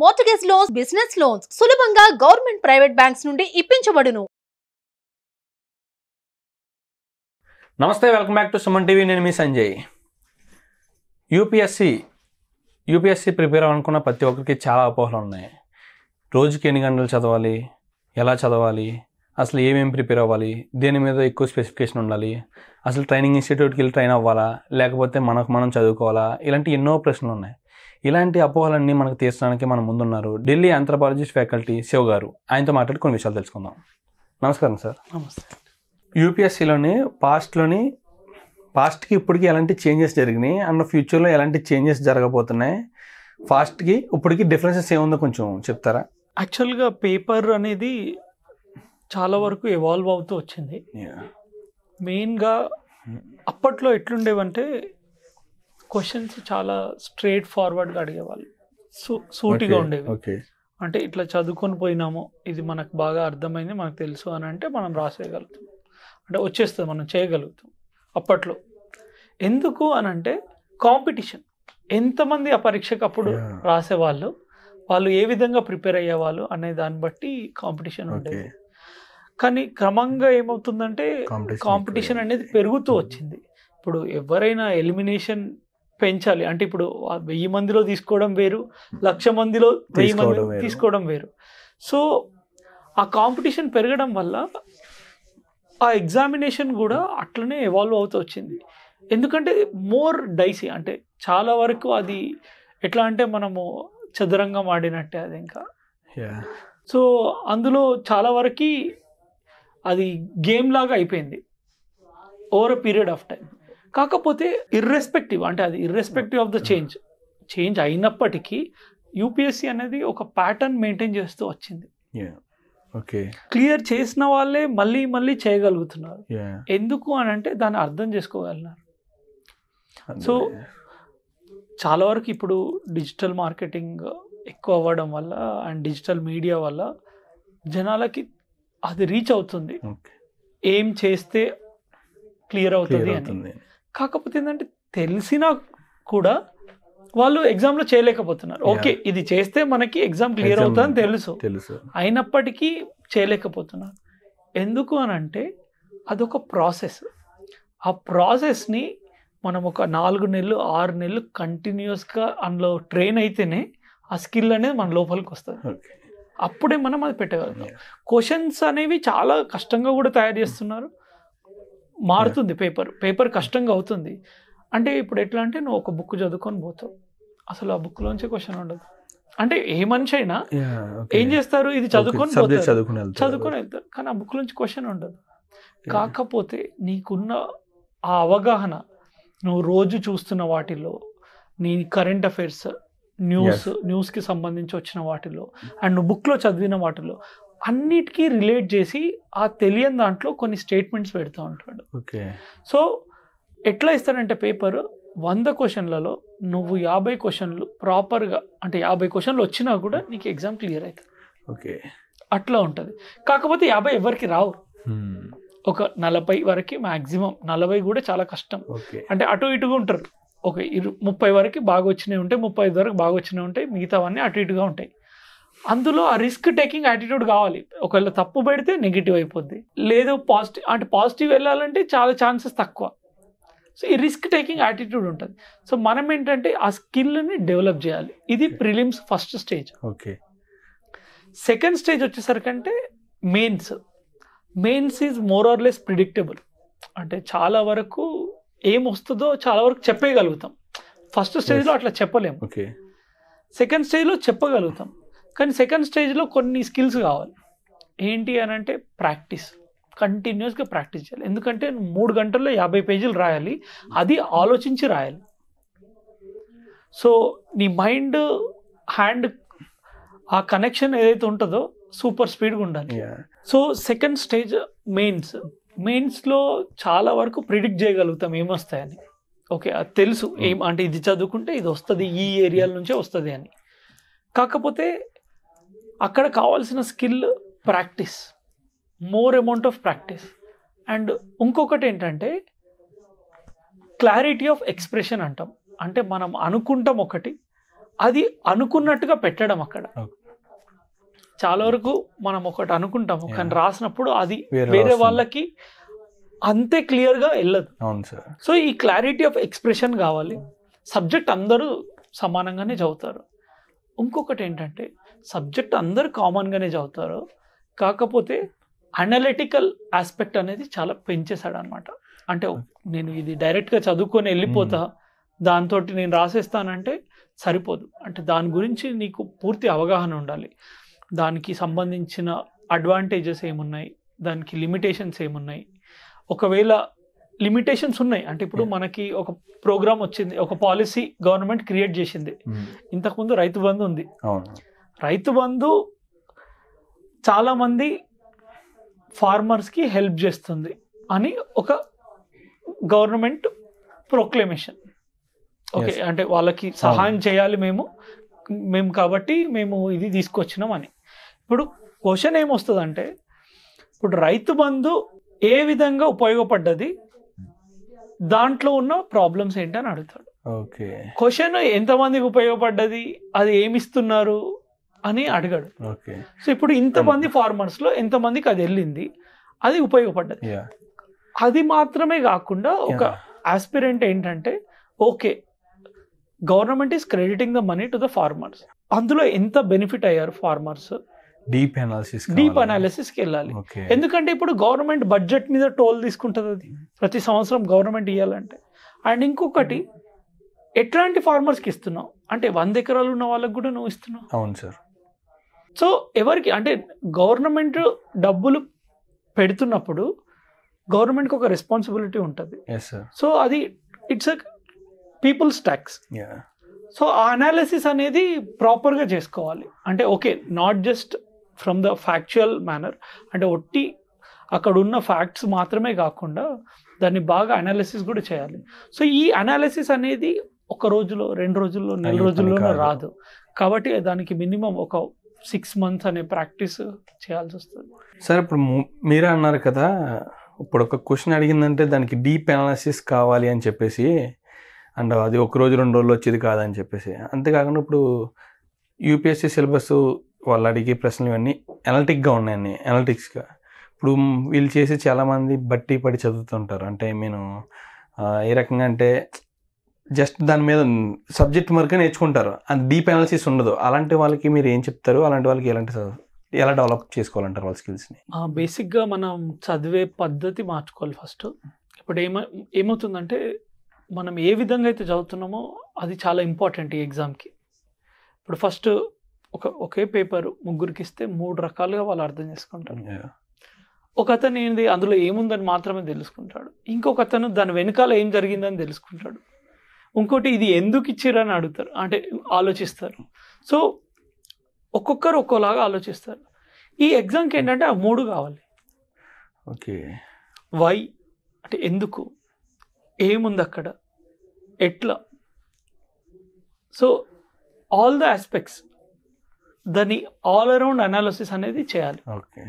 Mortgage loans business loans సులభంగా government private banks నుండి ఇప్పించబడును. నమస్తే welcome back to Suman TV నేను మీ సంజయ్. యూపీఎస్సి యూపీఎస్సి ప్రిపేర్ అవ్వాలనుకున్న ప్రతి ఒక్కరికి చాలా అపోహలు ఉన్నాయి. రోజుకి ఎన్ని గంటలు చదవాలి? ఎలా చదవాలి? అసలు ఏమేమి ప్రిపేర్ అవ్వాలి? దేని మీద ఎక్కువ స్పెసిఫికేషన్ ఉండాలి? అసలు ట్రైనింగ్ ఇన్స్టిట్యూట్కి వెళ్ళి ట్రైన్ అవ్వాలా? లేకపోతే మనకు మనం చదువుకోవాలా? ఇలాంటి ఎన్నో ప్రశ్నలు ఉన్నాయి. ఇలాంటి అపోహలన్నీ మనకు తీర్చడానికి మన ముందున్నారు ఢిల్లీ ఆంథ్రపాలజిస్ట్ ఫ్యాకల్టీ శివ్ గారు. ఆయనతో మాట్లాడి కొన్ని విషయాలు తెలుసుకుందాం. నమస్కారం సార్. నమస్తే. యూపీఎస్సీలోని పాస్ట్లోని పాస్ట్కి ఇప్పటికి ఎలాంటి చేంజెస్ జరిగినాయి అండ్ ఫ్యూచర్లో ఎలాంటి చేంజెస్ జరగబోతున్నాయి? ఫాస్ట్కి ఇప్పటికి డిఫరెన్సెస్ ఏముందో కొంచెం చెప్తారా? యాక్చువల్గా పేపర్ అనేది చాలా వరకు ఎవాల్వ్ అవుతూ వచ్చింది. మెయిన్గా అప్పట్లో ఎట్లుండేవంటే క్వశ్చన్స్ చాలా స్ట్రేట్ ఫార్వర్డ్గా అడిగేవాళ్ళు. సూ సూటిగా ఉండేవి. అంటే ఇట్లా చదువుకొని పోయినాము ఇది మనకు బాగా అర్థమైంది మనకు తెలుసు అని అంటే మనం రాసేయగలుగుతాం. అంటే వచ్చేస్తుంది మనం చేయగలుగుతాం. అప్పట్లో. ఎందుకు అని అంటే కాంపిటీషన్ ఎంతమంది ఆ పరీక్షకు అప్పుడు. రాసేవాళ్ళు వాళ్ళు ఏ విధంగా ప్రిపేర్ అయ్యేవాళ్ళు అనే దాన్ని బట్టి కాంపిటీషన్ ఉండేది. కానీ క్రమంగా ఏమవుతుందంటే కాంపిటీషన్ అనేది పెరుగుతూ వచ్చింది. ఇప్పుడు ఎవరైనా ఎలిమినేషన్ పెంచాలి. అంటే ఇప్పుడు వెయ్యి మందిలో తీసుకోవడం వేరు లక్ష మందిలో వెయ్యి మంది తీసుకోవడం వేరు. సో ఆ కాంపిటీషన్ పెరగడం వల్ల ఆ ఎగ్జామినేషన్ కూడా అట్లనే ఎవాల్వ్ అవుతూ వచ్చింది. ఎందుకంటే మోర్ డైసీ అంటే చాలా వరకు అది ఎట్లా అంటే మనము చదురంగం ఆడినట్టే అది ఇంకా. సో అందులో చాలా వరకు అది గేమ్ లాగా అయిపోయింది. Over a period of time కాకపోతే ఇర్రెస్పెక్టివ్ అంటే అది irrespective of the change change అయినప్పటికీ యూపీఎస్సీ అనేది ఒక ప్యాటర్న్ మెయింటైన్ చేస్తూ వచ్చింది. ఓకే క్లియర్ చేసిన వాళ్ళే మళ్ళీ మళ్ళీ చేయగలుగుతున్నారు. ఎందుకు అని అంటే దాన్ని అర్థం చేసుకోగలిగినారు. సో చాలా వరకు ఇప్పుడు డిజిటల్ మార్కెటింగ్ ఎక్కువ అవ్వడం వల్ల అండ్ డిజిటల్ మీడియా వల్ల జనాలకి అది రీచ్ అవుతుంది. ఏం చేస్తే క్లియర్ అవుతుంది అని. అవుతుంది కాకపోతే ఏంటంటే తెలిసినా కూడా వాళ్ళు ఎగ్జామ్లో చేయలేకపోతున్నారు. ఓకే ఇది చేస్తే మనకి ఎగ్జామ్ క్లియర్ అవుతుందని తెలుసు. తెలుసు. అయినప్పటికీ చేయలేకపోతున్నారు. ఎందుకు అని అంటే అదొక ప్రాసెస్ ఆ ప్రాసెస్ని మనం ఒక నాలుగు నెలలు ఆరు నెలలు కంటిన్యూస్గా అందులో ట్రైన్ అయితేనే ఆ స్కిల్ అనేది మన లోపలికి వస్తుంది. అప్పుడే మనం అది పెట్టగలుగుతాం. క్వశ్చన్స్ అనేవి చాలా కష్టంగా కూడా తయారు చేస్తున్నారు. మారుతుంది పేపర్. పేపర్ కష్టంగా అవుతుంది. అంటే ఇప్పుడు ఎట్లా అంటే నువ్వు ఒక బుక్ చదువుకొని పోతావు. అసలు ఆ బుక్లోంచి క్వశ్చన్ ఉండదు. అంటే ఏ మనిషి అయినా ఏం చేస్తారు? ఇది చదువుకొని. చదువుకుని వెళ్తారు. చదువుకొని వెళ్తారు. కానీ ఆ బుక్ నుంచి క్వశ్చన్ ఉండదు. కాకపోతే నీకున్న ఆ అవగాహన నువ్వు రోజు చూస్తున్న వాటిల్లో నీ కరెంట్ అఫైర్స్ న్యూస్ న్యూస్కి సంబంధించి వచ్చిన వాటిల్లో అండ్ నువ్వు బుక్లో చదివిన వాటిల్లో అన్నిటికీ రిలేట్ చేసి ఆ తెలియని దాంట్లో కొన్ని స్టేట్మెంట్స్ పెడుతూ ఉంటాడు. ఓకే. సో ఎట్లా ఇస్తాడంటే పేపర్ వంద క్వశ్చన్లలో నువ్వు యాభై క్వశ్చన్లు ప్రాపర్గా అంటే యాభై క్వశ్చన్లు వచ్చినా కూడా నీకు ఎగ్జామ్ క్లియర్ అవుతుంది ఓకే. అట్లా ఉంటుంది. కాకపోతే యాభై ఎవరికి రావు. ఒక నలభై వరకు మ్యాక్సిమం నలభై కూడా చాలా కష్టం. అంటే అటు ఇటుగా ఉంటారు. ఒక ఇరు ముప్పై వరకు బాగా వచ్చినవి ఉంటాయి ముప్పై ఐదు వరకు బాగా వచ్చినవి ఉంటాయి మిగతావన్నీ అటు ఇటుగా ఉంటాయి. అందులో ఆ రిస్క్ టేకింగ్ యాటిట్యూడ్ కావాలి. ఒకవేళ తప్పు పెడితే నెగిటివ్ అయిపోద్ది. లేదు పాజిటివ్ అంటే పాజిటివ్ వెళ్ళాలంటే చాలా ఛాన్సెస్ తక్కువ. సో ఈ రిస్క్ టేకింగ్ యాటిట్యూడ్ ఉంటుంది. సో మనం ఏంటంటే ఆ స్కిల్ని డెవలప్ చేయాలి. ఇది prelims first stage okay second stage వచ్చేసరికంటే mains mains is more or less predictable అంటే చాలా వరకు ఏం వస్తుందో చాలా వరకు చెప్పేయగలుగుతాం. ఫస్ట్ స్టేజ్లో అట్లా చెప్పలేము. ఓకే సెకండ్ స్టేజ్లో చెప్పగలుగుతాం. కానీ సెకండ్ స్టేజ్లో కొన్ని స్కిల్స్ కావాలి. ఏంటి అని అంటే ప్రాక్టీస్. కంటిన్యూస్గా ప్రాక్టీస్ చేయాలి. ఎందుకంటే మూడు గంటల్లో యాభై పేజీలు రాయాలి. అది ఆలోచించి రాయాలి. సో నీ మైండ్ హ్యాండ్ ఆ కనెక్షన్ ఏదైతే ఉంటుందో సూపర్ స్పీడ్గా ఉండాలి. So second stage mains. మెయిన్స్లో చాలా వరకు ప్రిడిక్ట్ చేయగలుగుతాం ఏమొస్తాయని ఓకే అది తెలుసు. ఏం అంటే ఇది చదువుకుంటే ఇది వస్తుంది ఈ ఏరియాల నుంచే వస్తుంది అని. కాకపోతే అక్కడ కావాల్సిన skill practice more amount of practice. And ఇంకొకటి ఏంటంటే క్లారిటీ ఆఫ్ ఎక్స్ప్రెషన్ అంటాం. అంటే మనం అనుకుంటాం ఒకటి అది అనుకున్నట్టుగా పెట్టడం అక్కడ. చాలా వరకు మనం ఒకటి అనుకుంటాము కానీ. రాసినప్పుడు అది వేరే. వాళ్ళకి అంతే క్లియర్గా వెళ్ళదు. అవును సార్. సో ఈ క్లారిటీ ఆఫ్ ఎక్స్ప్రెషన్ కావాలి. సబ్జెక్ట్ అందరూ సమానంగానే చదువుతారు. ఇంకొకటి ఏంటంటే సబ్జెక్ట్ అందరూ కామన్గానే చదువుతారు. కాకపోతే అనలిటికల్ ఆస్పెక్ట్ అనేది చాలా పెంచేశాడు అనమాట అంటే నేను ఇది డైరెక్ట్గా చదువుకొని వెళ్ళిపోతా దాంతో నేను రాసేస్తానంటే సరిపోదు. అంటే దాని గురించి నీకు పూర్తి అవగాహన ఉండాలి. దానికి సంబంధించిన అడ్వాంటేజెస్ ఏమున్నాయి? దానికి లిమిటేషన్స్ ఏమున్నాయి? ఒకవేళ లిమిటేషన్స్ ఉన్నాయి. అంటే ఇప్పుడు. మనకి ఒక ప్రోగ్రామ్ వచ్చింది ఒక పాలసీ గవర్నమెంట్ క్రియేట్ చేసింది. ఇంతకుముందు రైతు బంధు ఉంది. రైతు బంధు చాలా మంది ఫార్మర్స్కి హెల్ప్ చేస్తుంది అని ఒక గవర్నమెంట్ ప్రొక్లమేషన్ ఓకే. అంటే వాళ్ళకి సహాయం చేయాలి మేము మేము కాబట్టి మేము ఇది తీసుకొచ్చినాం అని. ఇప్పుడు క్వశ్చన్ ఏమొస్తుందంటే ఇప్పుడు రైతు బంధు ఏ విధంగా ఉపయోగపడ్డది? దాంట్లో ఉన్న ప్రాబ్లమ్స్ ఏంటి అని అడుగుతాడు. ఓకే క్వశ్చన్ ఎంతమందికి ఉపయోగపడ్డది? అది ఏమిస్తున్నారు అని అడిగాడు. ఓకే. సో ఇప్పుడు ఇంతమంది ఫార్మర్స్లో ఎంతమందికి అది వెళ్ళింది అది ఉపయోగపడ్డది. అది మాత్రమే కాకుండా ఒక ఆస్పిరెంట్ ఏంటంటే okay government is crediting the money to the farmers. అందులో ఎంత బెనిఫిట్ అయ్యారు ఫార్మర్స్? డీప్ అనాలిసిస్ డీప్ అనాలిసిస్కి వెళ్ళాలి. ఓకే. ఎందుకంటే ఇప్పుడు గవర్నమెంట్ బడ్జెట్ మీద టోల్ తీసుకుంటుంది అది. ప్రతి సంవత్సరం గవర్నమెంట్ ఇవ్వాలంటే అండ్ ఇంకొకటి ఎట్లాంటి ఫార్మర్స్కి ఇస్తున్నావు? అంటే వంద ఎకరాలు ఉన్న వాళ్ళకి కూడా నువ్వు ఇస్తున్నావు? అవును సార్. సో ఎవరికి అంటే గవర్నమెంట్ డబ్బులు పెడుతున్నప్పుడు గవర్నమెంట్కి ఒక రెస్పాన్సిబిలిటీ ఉంటుంది. సో అది it's a people's tax so ఆ అనాలిసిస్ అనేది ప్రాపర్గా చేసుకోవాలి. అంటే okay not just from the factual manner అంటే ఒట్టి అక్కడ ఉన్న ఫ్యాక్ట్స్ మాత్రమే కాకుండా దాన్ని బాగా అనాలిసిస్ కూడా చేయాలి. సో ఈ అనాలిసిస్ అనేది ఒక రోజులో రెండు రోజుల్లో నెల రోజుల్లోనూ. రాదు. కాబట్టి దానికి మినిమం ఒక సిక్స్ మంత్స్ అనే ప్రాక్టీస్ చేయాల్సి వస్తుంది. సార్ ఇప్పుడు మీరే అన్నారు కదా ఇప్పుడు ఒక క్వశ్చన్ అడిగిందంటే దానికి డీప్ అనాలిసిస్ కావాలి అని చెప్పేసి అండ్ అది ఒక రోజు రెండు రోజులు వచ్చేది కాదని చెప్పేసి. అంతేకాకుండా ఇప్పుడు యూపీఎస్సీ సిలబస్ వాళ్ళు అడిగే ప్రశ్నలు ఇవన్నీ ఎనలిటిక్గా ఉన్నాయండి ఎనలిటిక్స్గా ఇప్పుడు వీళ్ళు చేసి చాలామంది బట్టి పడి చదువుతుంటారు. అంటే నేను ఏ రకంగా అంటే జస్ట్ దాని మీద సబ్జెక్ట్ వరకే నేర్చుకుంటారు. అంత డీప్ అనాలిసిస్ ఉండదు. అలాంటి వాళ్ళకి మీరు ఏం చెప్తారు? అలాంటి వాళ్ళకి ఎలాంటి ఎలా డెవలప్ చేసుకోవాలంటారు వాళ్ళ స్కిల్స్ని బేసిక్గా మనం చదివే పద్ధతి మార్చుకోవాలి ఫస్ట్ ఇప్పుడు ఏమ ఏమవుతుందంటే మనం ఏ విధంగా అయితే చదువుతున్నామో అది చాలా ఇంపార్టెంట్ ఈ ఎగ్జామ్కి ఇప్పుడు ఫస్ట్ ఒక ఒకే పేపర్ ముగ్గురికి ఇస్తే మూడు రకాలుగా వాళ్ళు అర్థం చేసుకుంటారు. ఒక అతను ఏంది? అందులో ఏముందని మాత్రమే తెలుసుకుంటాడు. ఇంకొక అతను దాని వెనకాల ఏం జరిగిందని తెలుసుకుంటాడు. ఇంకోటి ఇది ఎందుకు ఇచ్చిరని అడుగుతారు. అంటే ఆలోచిస్తారు. సో ఒక్కొక్కరు ఒక్కోలాగా ఆలోచిస్తారు. ఈ ఎగ్జామ్కి ఏంటంటే ఆ మూడు కావాలి. ఓకే. వై అంటే ఎందుకు? ఏముంది అక్కడ? ఎట్లా? So all the aspects. దాన్ని ఆల్ అరౌండ్ అనాలిసిస్ అనేది చేయాలి. ఓకే.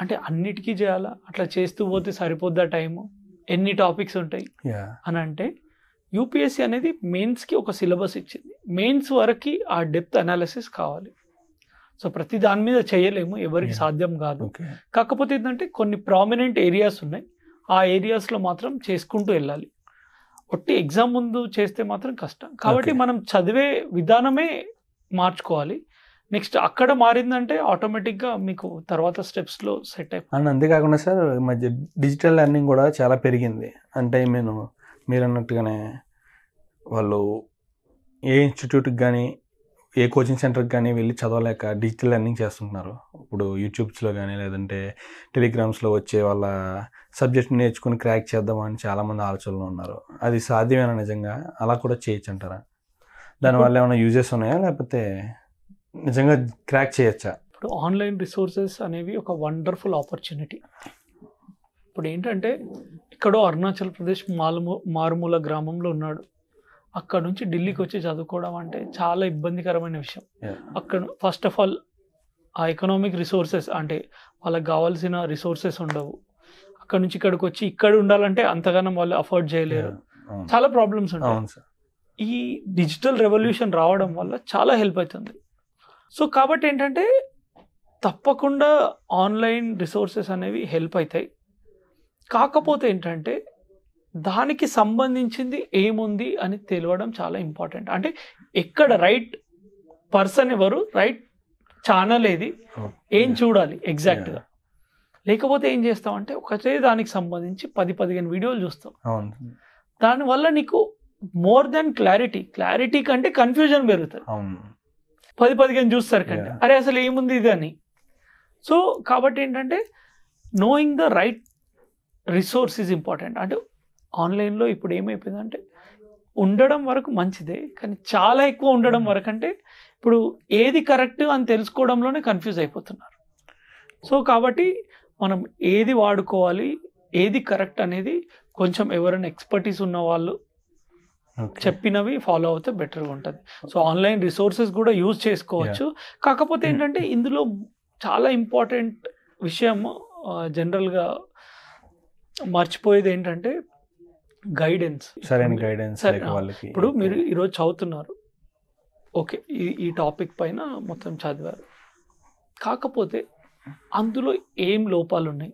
అంటే అన్నిటికీ చేయాలా? అట్లా చేస్తూ పోతే సరిపోద్దా టైము? ఎన్ని టాపిక్స్ ఉంటాయి? అని అంటే యూపీఎస్సీ అనేది మెయిన్స్కి ఒక సిలబస్ ఇచ్చింది. మెయిన్స్ వరకు ఆ డెప్త్ అనాలిసిస్ కావాలి. సో ప్రతి దాని మీద చేయలేము ఎవరికి. సాధ్యం కాదు. కాకపోతే ఏంటంటే కొన్ని ప్రామినెంట్ ఏరియాస్ ఉన్నాయి. ఆ ఏరియాస్లో మాత్రం చేసుకుంటూ వెళ్ళాలి. ఒట్టి ఎగ్జామ్ ముందు చేస్తే మాత్రం కష్టం. కాబట్టి. మనం చదివే విధానమే మార్చుకోవాలి. నెక్స్ట్ అక్కడ మారిందంటే ఆటోమేటిక్గా మీకు తర్వాత స్టెప్స్లో సెట్ అయిపోతుంది అండ్ అంతేకాకుండా సార్ మధ్య డిజిటల్ లెర్నింగ్ కూడా చాలా పెరిగింది. అంటే నేను మీరు అన్నట్టుగానే వాళ్ళు ఏ ఇన్స్టిట్యూట్కి కానీ ఏ కోచింగ్ సెంటర్కి కానీ వెళ్ళి చదవలేక డిజిటల్ లెర్నింగ్ చేస్తుంటున్నారు. ఇప్పుడు యూట్యూబ్స్లో కానీ లేదంటే టెలిగ్రామ్స్లో వచ్చే వాళ్ళ సబ్జెక్ట్ నేర్చుకుని క్రాక్ చేద్దామని చాలామంది ఆలోచనలు ఉన్నారు. అది సాధ్యమేనా నిజంగా? అలా కూడా చేయొచ్చు అంటారా? దానివల్ల ఏమైనా యూజెస్ ఉన్నాయా? లేకపోతే నిజంగా క్రాక్ చేయొచ్చా? ఇప్పుడు ఆన్లైన్ రిసోర్సెస్ అనేవి ఒక వండర్ఫుల్ ఆపర్చునిటీ ఇప్పుడు ఏంటంటే ఎక్కడో అరుణాచల్ ప్రదేశ్ మారుమూ మారుమూల గ్రామంలో ఉన్నాడు. అక్కడ నుంచి ఢిల్లీకి వచ్చి చదువుకోవడం అంటే చాలా ఇబ్బందికరమైన విషయం. అక్కడ ఫస్ట్ ఆఫ్ ఆల్ ఆ ఎకనామిక్ రిసోర్సెస్ అంటే వాళ్ళకి కావాల్సిన రిసోర్సెస్ ఉండవు. అక్కడ నుంచి ఇక్కడికి వచ్చి ఇక్కడ ఉండాలంటే అంతగానం వాళ్ళు అఫోర్డ్ చేయలేరు. చాలా ప్రాబ్లమ్స్ ఉంటాయి. ఈ డిజిటల్ రెవల్యూషన్ రావడం వల్ల చాలా హెల్ప్ అవుతుంది సో కాబట్టి ఏంటంటే తప్పకుండా ఆన్లైన్ రిసోర్సెస్ అనేవి హెల్ప్ అవుతాయి. కాకపోతే ఏంటంటే దానికి సంబంధించింది ఏముంది అని తెలియడం చాలా ఇంపార్టెంట్. అంటే ఎక్కడ రైట్ పర్సన్ ఎవరు రైట్ ఛానల్ ఏది ఏం చూడాలి ఎగ్జాక్ట్గా. లేకపోతే ఏం చేస్తామంటే ఒకటే దానికి సంబంధించి పది పదిహేను వీడియోలు చూస్తాం. దానివల్ల నీకు మోర్ దెన్ క్లారిటీ క్లారిటీ కంటే కన్ఫ్యూజన్ పెరుగుతుంది. పది పదిహేను చూస్తారు కంటే. అరే అసలు ఏముంది ఇది అని. సో కాబట్టి ఏంటంటే knowing the right resource is important. అంటే ఆన్లైన్లో ఇప్పుడు ఏమైపోయిందంటే ఉండడం వరకు మంచిదే కానీ చాలా ఎక్కువ ఉండడం వరకు అంటే ఇప్పుడు ఏది కరెక్ట్ అని తెలుసుకోవడంలోనే కన్ఫ్యూజ్ అయిపోతున్నారు. సో కాబట్టి మనం ఏది వాడుకోవాలి ఏది కరెక్ట్ అనేది కొంచెం ఎవరైనా ఎక్స్పర్టీస్ ఉన్న వాళ్ళు చెప్పినవి ఫాలో అవుతే బెటర్గా ఉంటుంది. సో ఆన్లైన్ రిసోర్సెస్ కూడా యూజ్ చేసుకోవచ్చు. కాకపోతే ఏంటంటే ఇందులో చాలా ఇంపార్టెంట్ విషయం జనరల్గా మర్చిపోయేది ఏంటంటే గైడెన్స్ సరైన గైడెన్స్ వాళ్ళకి ఇప్పుడు మీరు ఈరోజు చదువుతున్నారు. ఓకే ఈ ఈ టాపిక్ పైన మొత్తం చదివారు. కాకపోతే అందులో ఏం లోపాలు ఉన్నాయి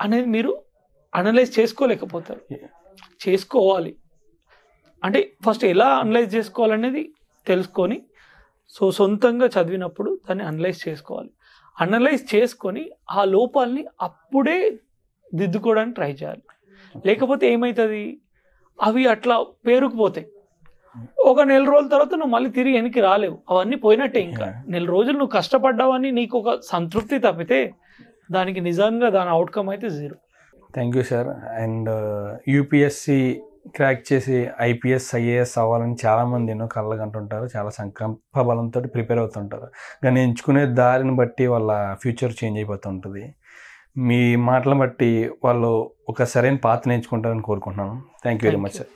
అనేది మీరు అనలైజ్ చేసుకోలేకపోతారు. చేసుకోవాలి. అంటే ఫస్ట్ ఎలా అనలైజ్ చేసుకోవాలనేది తెలుసుకొని సో సొంతంగా చదివినప్పుడు దాన్ని అనలైజ్ చేసుకోవాలి. అనలైజ్ చేసుకొని ఆ లోపాలని అప్పుడే దిద్దుకోవడానికి ట్రై చేయాలి. లేకపోతే ఏమవుతుంది అవి అట్లా పేరుకుపోతాయి. ఒక నెల రోజుల తర్వాత నువ్వు మళ్ళీ తిరిగి వెనక్కి రాలేవు. అవన్నీ పోయినట్టే ఇంకా. నెల రోజులు నువ్వు కష్టపడ్డావని నీకు ఒక సంతృప్తి తప్పితే దానికి నిజంగా దాని అవుట్కమ్ అయితే zero thank you sir and UPSC crack చేసి ఐపీఎస్ ఐఏఎస్ అవ్వాలని చాలామంది ఎన్నో కళ్ళకు అంటుంటారు చాలా సంకల్ప బలంతో ప్రిపేర్ అవుతుంటారు. కానీ ఎంచుకునే దారిని బట్టి వాళ్ళ ఫ్యూచర్ చేంజ్ అయిపోతుంటుంది మీ మాటలను బట్టి వాళ్ళు ఒక సరైన పాత్ర నేర్చుకుంటారని కోరుకుంటున్నాను thank you very much. Sir